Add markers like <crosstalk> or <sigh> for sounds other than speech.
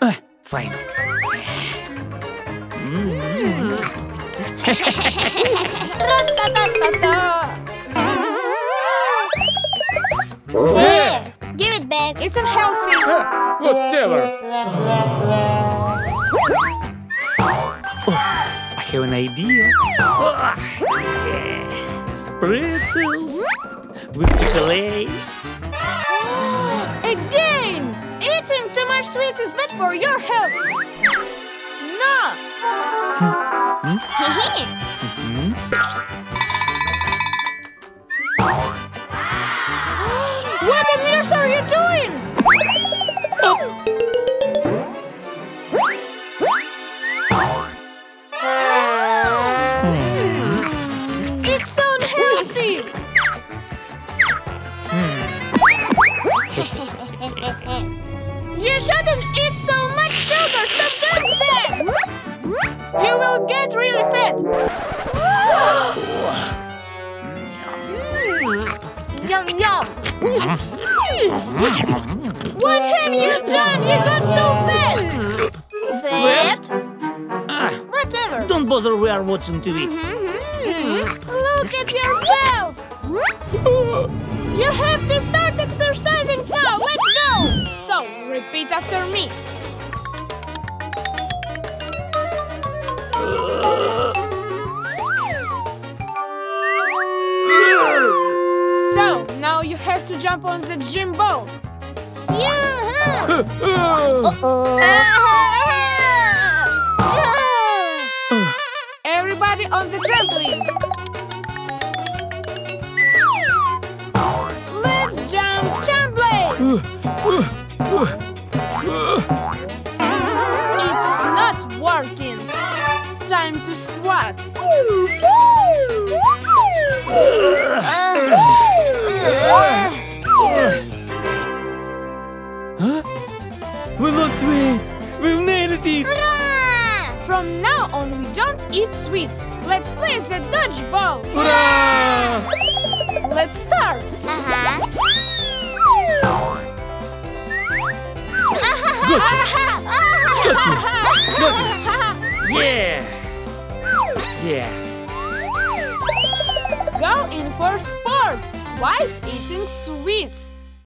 Uh, fine. Yeah. Give it back. It's unhealthy. Uh, whatever. I have an idea. Yeah. Pretzels with chocolate. Again! Eating too much sweets is bad for your health. No! <laughs> what on earth are you doing? It's <laughs> hmm. Shouldn't eat so much sugar! Stop doing that! You will get really fat! <gasps> Yum yum. What have you done? You got so fat! Fat? Ah, Whatever. don't bother, we are watching TV. Look at yourself! You have to start exercising have to jump on the gym ball. Yoo-hoo. Uh, Uh-oh. Everybody on the trampoline. Let's jump trampoline. It's not working. Time to squat. We lost weight! We've nailed it! From now on, we don't eat sweets. Let's play the dodgeball. Hurrah! Let's start. Uh-huh. <laughs> Yeah! Yeah! Go in for sports. White eating sweets.